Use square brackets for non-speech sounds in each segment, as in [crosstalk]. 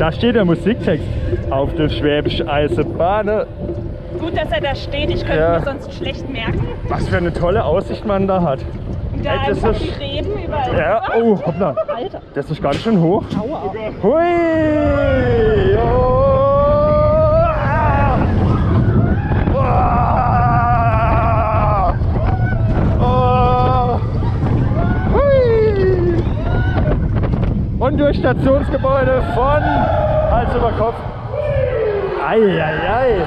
Da steht der Musiktext auf der Schwäbische Eisenbahn. Gut, dass er da steht. Ich könnte Ja. mir sonst schlecht merken. Was für eine tolle Aussicht man da hat. Da Ey, das ist- die Reben überall. Ja, oh, hoppla. Alter, Das ist ganz schön hoch. aua. Hui! Oh! Und durch Stationsgebäude von Hals über Kopf. Eieiei! Ei,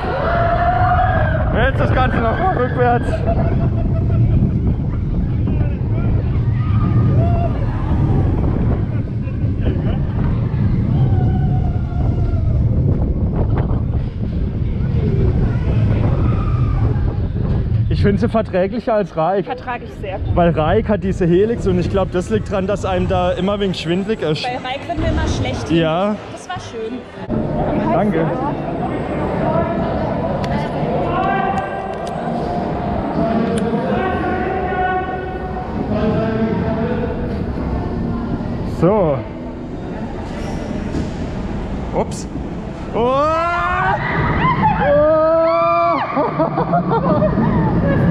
ei. Jetzt das Ganze noch mal rückwärts. Finde sie verträglicher als Reik. Vertrage ich sehr. Weil Reik hat diese Helix und ich glaube, das liegt daran, dass einem da immer wegen schwindlig ist. Bei Reik wird mir immer schlecht. Ja, Das war schön. danke. So. Ups. Oh! Oh! [laughs] [laughs] Oh,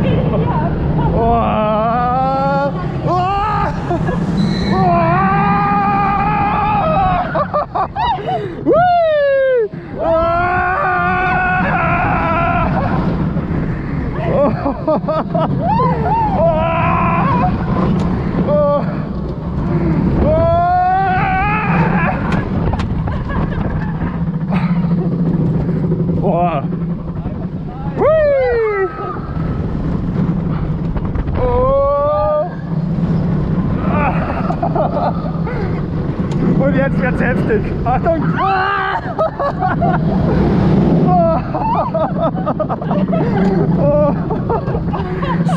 jetzt wird's heftig. Achtung! [laughs]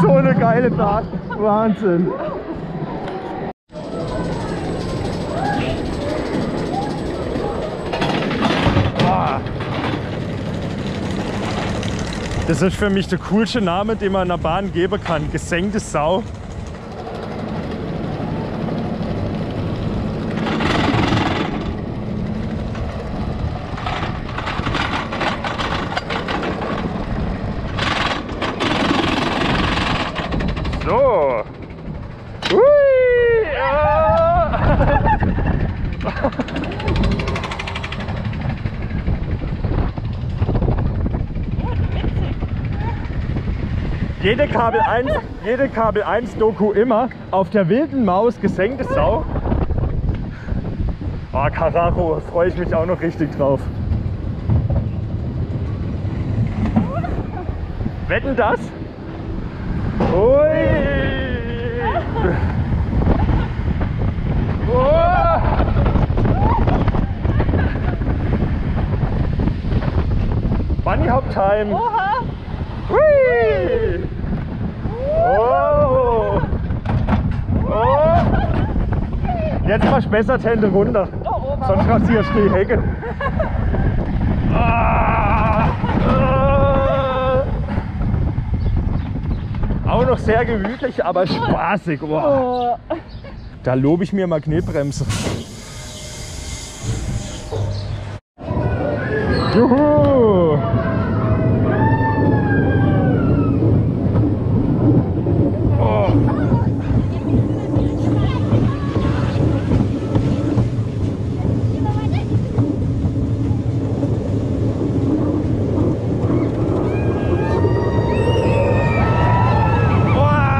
So eine geile Fahrt. Wahnsinn. Das ist für mich der coolste Name, den man einer Bahn geben kann. Gesenkte Sau. So. Hui. Ah. Jede Kabel 1, jede Kabel 1 Doku immer auf der wilden Maus gesenkte Sau. Oh, Carraro, freue ich mich auch noch richtig drauf. Wetten das? Ui! Time! Oha! Hui! Oh! Oh! Jetzt die Hände runter. Oh, oh, Sonst rasierst du die Hecke. Ah! Ah! Auch noch sehr gemütlich, aber spaßig. Oh. Da lobe ich mir Magnetbremse. Juhu! Oh. Wow!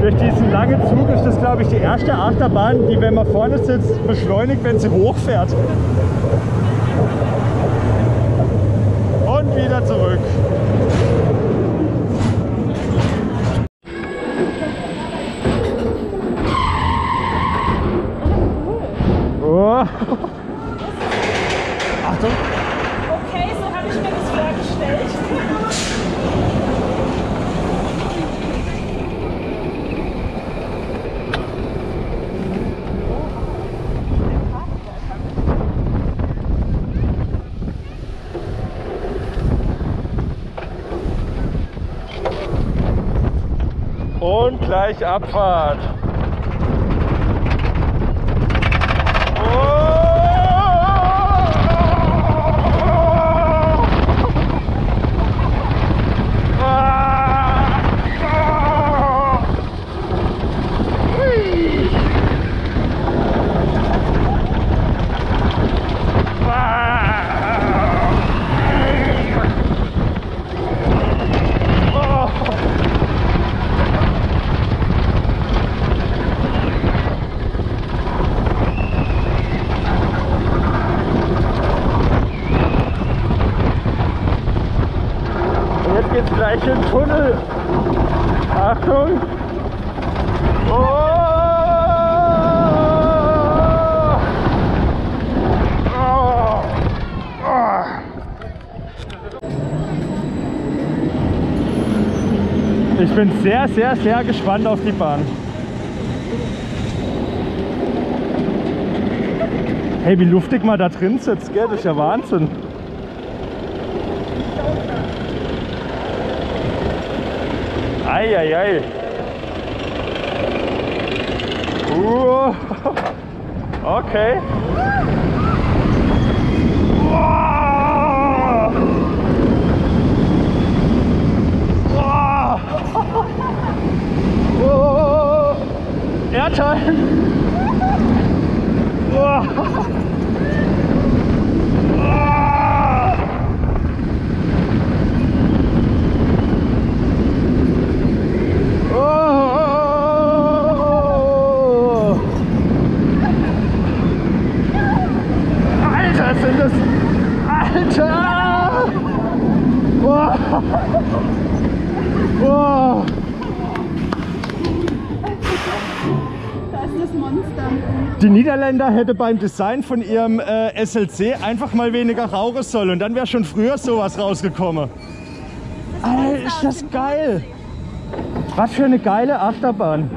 Durch diesen langen Zug ist das, glaube ich, die erste Achterbahn, die, wenn man vorne sitzt, beschleunigt, wenn sie hochfährt. Und wieder zurück. Oh. Achtung. Okay, so gleich Abfahrt. Jetzt geht's gleich Tunnel. Achtung! Oh! Oh! Oh! Ich bin sehr, sehr, sehr gespannt auf die Bahn. Hey, wie luftig man da drin sitzt, gell? Das ist ja Wahnsinn. Eieiei. Uh, okay. Wow. Wow. Oh. Airtime. Wow. Ah. Oh. Alter, sind das... Alter! Wow. Wow. Da ist das Monster. Die Niederländer hätte beim Design von ihrem äh, SLC einfach mal weniger rauchen sollen und dann wäre schon früher sowas rausgekommen. Alter, ist das geil! Was für eine geile Achterbahn.